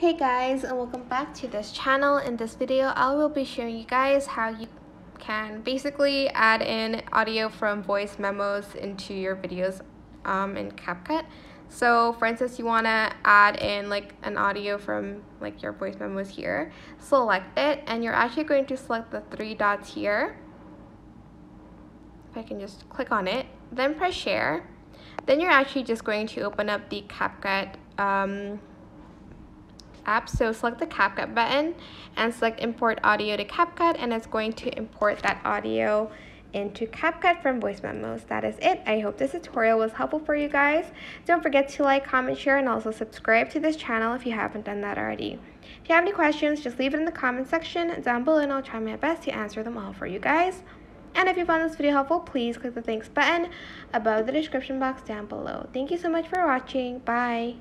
Hey guys and welcome back to this channel. In this video I will be showing you guys how you can basically add in audio from voice memos into your videos um, in CapCut. So for instance you want to add in like an audio from like your voice memos here. Select it and you're actually going to select the three dots here. If I can just click on it, then press share. Then you're actually just going to open up the CapCut um, app. So select the CapCut button and select import audio to CapCut and it's going to import that audio into CapCut from voice memos. That is it. I hope this tutorial was helpful for you guys. Don't forget to like, comment, share, and also subscribe to this channel if you haven't done that already. If you have any questions, just leave it in the comment section down below and I'll try my best to answer them all for you guys. And if you found this video helpful, please click the thanks button above the description box down below. Thank you so much for watching. Bye.